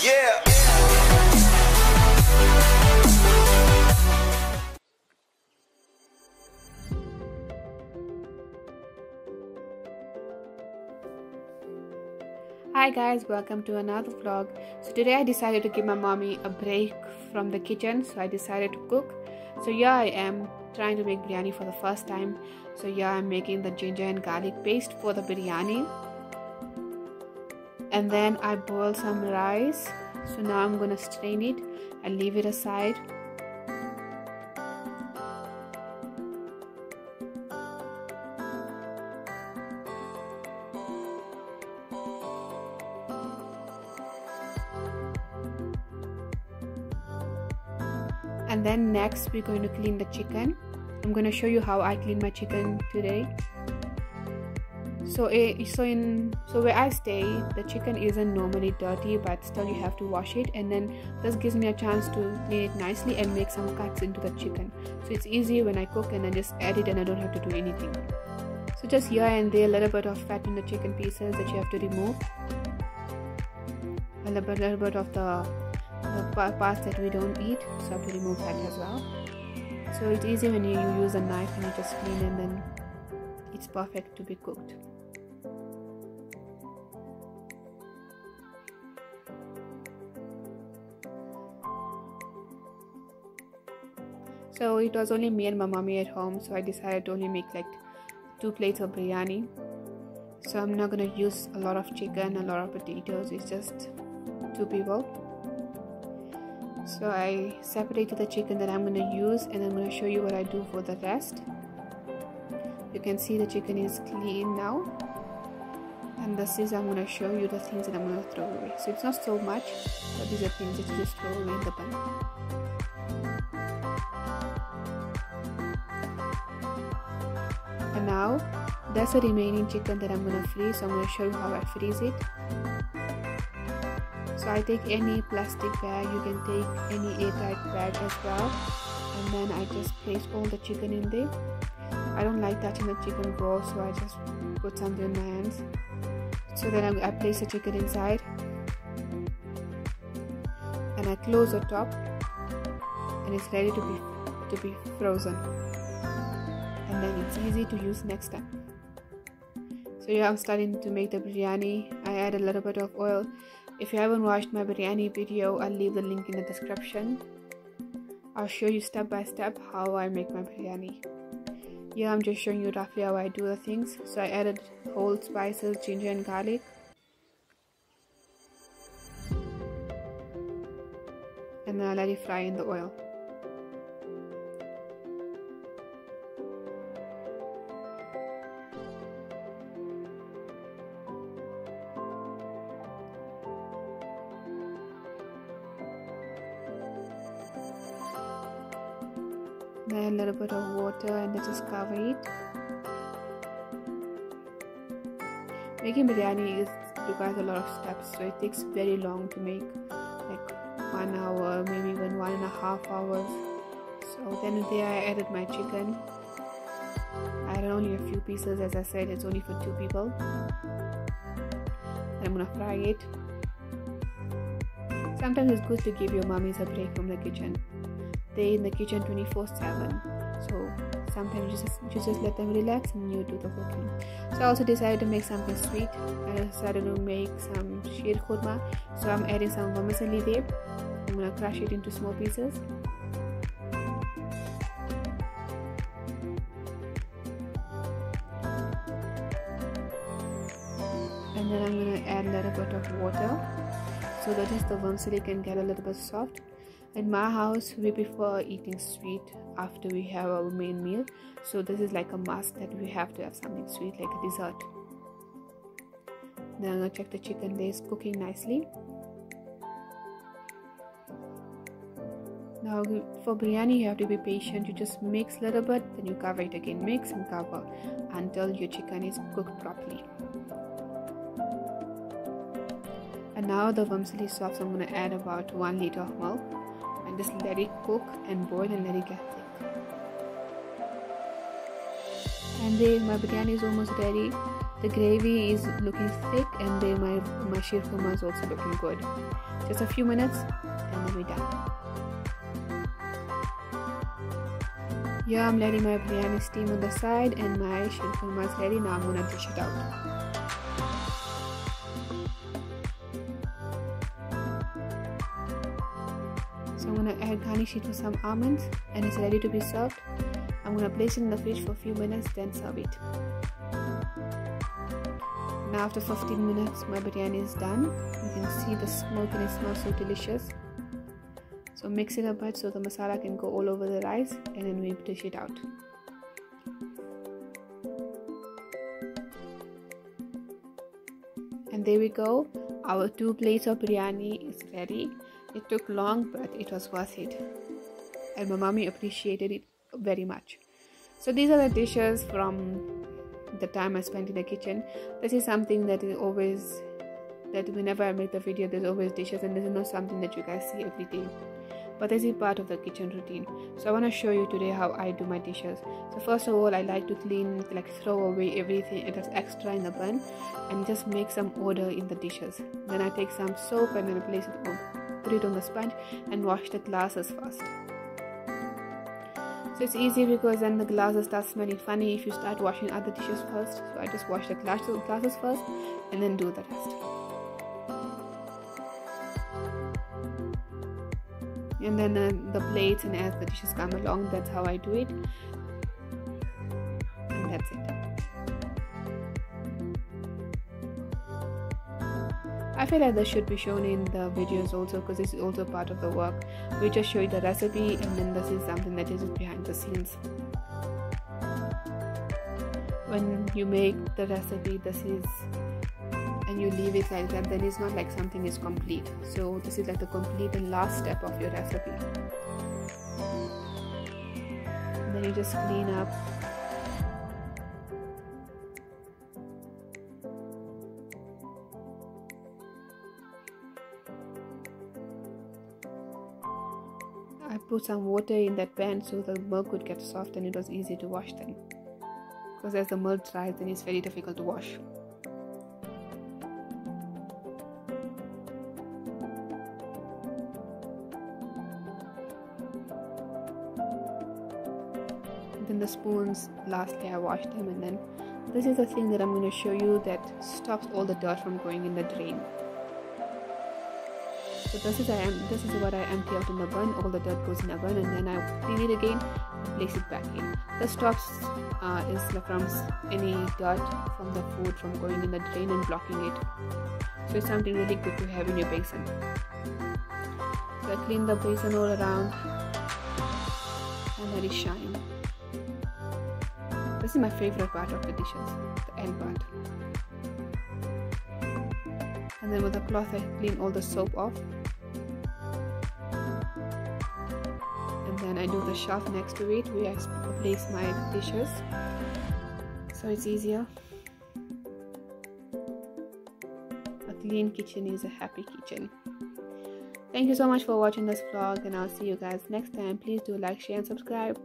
Yeah. Hi guys, welcome to another vlog. So today I decided to give my mommy a break from the kitchen, so I decided to cook. So yeah, I am trying to make biryani for the first time. So yeah, I'm making the ginger and garlic paste for the biryani. And then I boil some rice. So now I'm gonna strain it and leave it aside. and then next we're going to clean the chicken i'm to show you how i clean my chicken today so it, so in so where i stay the chicken isn't normally dirty but still you have to wash it. And then this gives me a chance to clean it nicely and make some cuts into the chicken. So it's easy when i cook and i just add it and i don't have to do anything. So just here and there a little bit of fat in the chicken pieces that you have to remove. A little bit, little bit of the the parts that we don't eat so I have to remove that as well. So it's easy when you use a knife and you just clean and then it's perfect to be cooked so it was only me and my mommy at home so I decided to only make like two plates of biryani. So I'm not gonna use a lot of chicken a lot of potatoes it's just two people. So I separated the chicken that I'm to use and I'm to show you what I do for the rest. You can see the chicken is clean now. And this is I'm to show you the things that I'm to throw away. So it's not so much but these are things that you just throw away in the bin now that's the remaining chicken that I'm to freeze so I'm to show you how I freeze it. So I take any plastic bag you can take any airtight bag as well. And then I just place all the chicken in there. I don't like touching the chicken raw so I just put something in my hands. So then I, I place the chicken inside. And I close the top. And it's ready to be to be frozen and then it's easy to use next time so yeah I'm starting to make the biryani I add a little bit of oil if you haven't watched my biryani video, I'll leave the link in the description. I'll show you step by step how I make my biryani. Yeah, I'm just showing you roughly how I do the things. So I added whole spices, ginger and garlic. And then I let it fry in the oil. Then a little bit of water and then just cover it. Making biryani is requires a lot of steps so it takes very long to make like one hour maybe even one and a half hours. So then there I added my chicken. I added only a few pieces as I said it's only for two people. I'm gonna fry it. Sometimes it's good to give your mummies a break from the kitchen stay in the kitchen 24 7 so sometimes you just you just let them relax and you do the cooking so i also decided to make something sweet. I decided to make some sheer khurma. So i'm adding some vermicelli there i'm gonna crush it into small pieces. And then i'm gonna add a little bit of water so that is the vermicelli can get a little bit soft in my house we prefer eating sweet after we have our main meal. So this is like a must that we have to have something sweet like a dessert. Then i'm gonna check the chicken is cooking nicely. Now for biryani you have to be patient. You just mix a little bit then you cover it again. Mix and cover until your chicken is cooked properly. And now the vermicelli sauce i'm to add about one liter of milk it cook and let it get thick. And then my biryani is almost ready. The gravy is looking thick and then my my sheer is also looking good. Just a few minutes and then we're done. Yeah i'm letting my biryani steam on the side and my sheer kurma is ready. Now i'm gonna dish it out gonna add garnish it with some almonds and it's ready to be served. I'm gonna place it in the fridge for a few minutes then serve it. Now after 15 minutes my biryani is done. You can see the smoke and it smells so delicious. So mix it a bit so the masala can go all over the rice and then we dish it out. And there we go. Our two plates of biryani is ready it took long but it was worth it and my mommy appreciated it very much so these are the dishes from the time I spent in the kitchen. This is something that is always that whenever I make the video, there's always dishes, and this is not something that you guys see every day. But this is part of the kitchen routine. So I want to show you today how I do my dishes. So first of all, I like to clean, like throw away everything that's extra in the bun, and just make some order in the dishes. Then I take some soap and then place it on, put it on the sponge, and wash the glasses first. So it's easy because then the glasses start smelling funny if you start washing other dishes first. So I just wash the glasses, first and then do the rest. And then uh, the plates and as the dishes come along, that's how I do it. Feel like this should be shown in the videos also because this is also part of the work. We just show you the recipe and then this is something that is behind the scenes. When you make the recipe, this is and you leave it like that, then it's not like something is complete. So this is like the complete and last step of your recipe. And then you just clean up put some water in that pan so the milk would get soft and it was easy to wash then. Because as the milk dries, then it's very difficult to wash. Then the spoons, lastly I washed them and then this is the thing that I'm going to show you that stops all the dirt from going in the drain. So this is I am this is what I empty out in the bun. All the dirt goes in the bun, and then I clean it again place it back in. This stops uh, is from any dirt from the food from going in the drain and blocking it. So it's something really good to have in your basin. So I clean the basin all around and let it shine. This is my favorite part of the dishes, the end part and then with a cloth I clean all the soap off the shelf next to it where I place my dishes. So it's easier. A clean kitchen is a happy kitchen. Thank you so much for watching this vlog and I'll see you guys next time. Please do like share and subscribe